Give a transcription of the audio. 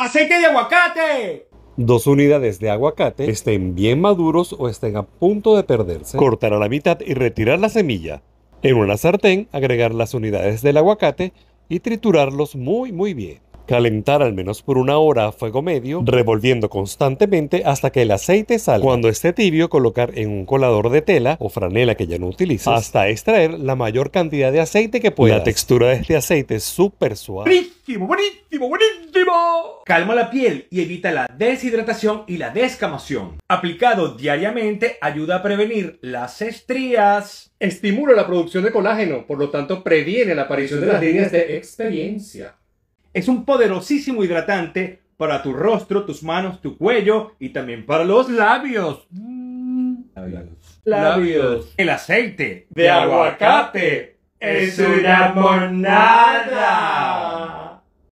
¡Aceite de aguacate! Dos unidades de aguacate estén bien maduros o estén a punto de perderse. Cortar a la mitad y retirar la semilla. En una sartén agregar las unidades del aguacate y triturarlos muy muy bien. Calentar al menos por una hora a fuego medio, revolviendo constantemente hasta que el aceite salga. Cuando esté tibio, colocar en un colador de tela o franela que ya no utilices hasta extraer la mayor cantidad de aceite que puedas. La textura de este aceite es súper suave. ¡Buenísimo, buenísimo, buenísimo! Calma la piel y evita la deshidratación y la descamación. Aplicado diariamente ayuda a prevenir las estrías. Estimula la producción de colágeno, por lo tanto previene la aparición de las líneas de experiencia. Es un poderosísimo hidratante para tu rostro, tus manos, tu cuello y también para los labios. Labios. Labios. El aceite De aguacate es una monada.